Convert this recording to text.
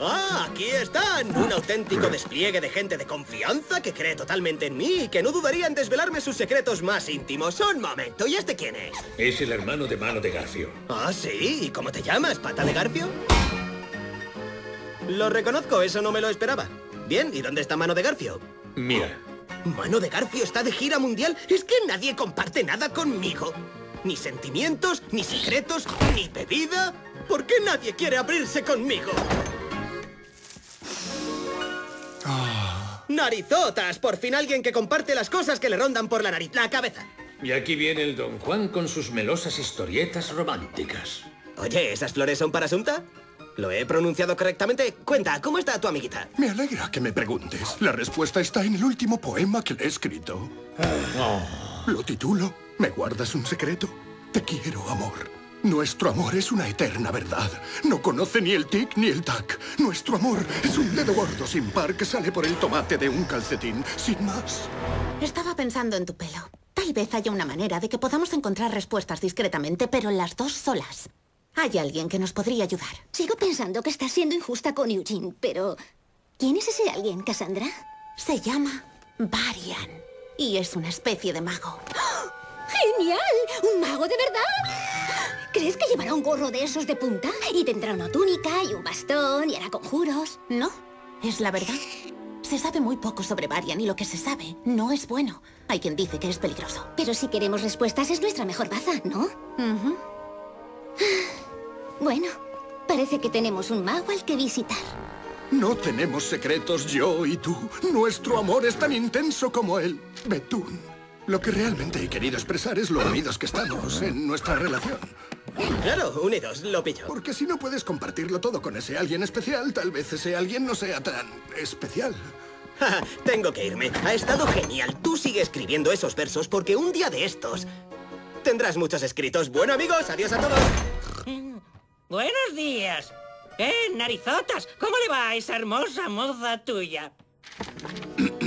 ¡Ah, aquí están! Un auténtico despliegue de gente de confianza que cree totalmente en mí y que no dudaría en desvelarme sus secretos más íntimos. Un momento, ¿y este quién es? Es el hermano de Mano de Garfio. Ah, ¿sí? ¿Y cómo te llamas? ¿Pata de Garfio? Lo reconozco, eso no me lo esperaba. Bien, ¿y dónde está Mano de Garfio? Mira, ¿Mano de Garfio está de gira mundial? Es que nadie comparte nada conmigo. Ni sentimientos, ni secretos, ni bebida. ¿Por qué nadie quiere abrirse conmigo? ¡Narizotas! Por fin alguien que comparte las cosas que le rondan por la nariz, la cabeza. y aquí viene el Don Juan con sus melosas historietas románticas. Oye, ¿esas flores son para Asunta? ¿Lo he pronunciado correctamente? Cuenta, ¿cómo está tu amiguita? Me alegra que me preguntes. La respuesta está en el último poema que le he escrito. Lo titulo ¿Me guardas un secreto? Te quiero, amor. Nuestro amor es una eterna verdad. No conoce ni el tic ni el tac. Nuestro amor es un dedo gordo sin par que sale por el tomate de un calcetín. Sin más. Estaba pensando en tu pelo. Tal vez haya una manera de que podamos encontrar respuestas discretamente, pero las dos solas. Hay alguien que nos podría ayudar. Sigo pensando que estás siendo injusta con Eugene, pero... ¿Quién es ese alguien, Cassandra? Se llama Varian y es una especie de mago. ¡Genial! ¿Un mago de verdad? ¿Crees que llevará un gorro de esos de punta? Y tendrá una túnica y un bastón y hará conjuros. No, es la verdad. Se sabe muy poco sobre Varian y lo que se sabe no es bueno. Hay quien dice que es peligroso. Pero si queremos respuestas es nuestra mejor baza, ¿no? Bueno, parece que tenemos un mago al que visitar. No tenemos secretos yo y tú. Nuestro amor es tan intenso como el betún. Lo que realmente he querido expresar es lo unidos que estamos en nuestra relación. Claro, unidos, lo pillo. Porque si no puedes compartirlo todo con ese alguien especial, tal vez ese alguien no sea tan especial. Tengo que irme. Ha estado genial. Tú sigue escribiendo esos versos porque un día de estos tendrás muchos escritos. Bueno, amigos, adiós a todos. Buenos días. Eh, narizotas, ¿cómo le va a esa hermosa moza tuya?